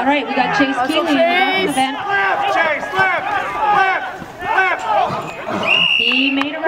All right, we got Chase Keeley in the van. He made a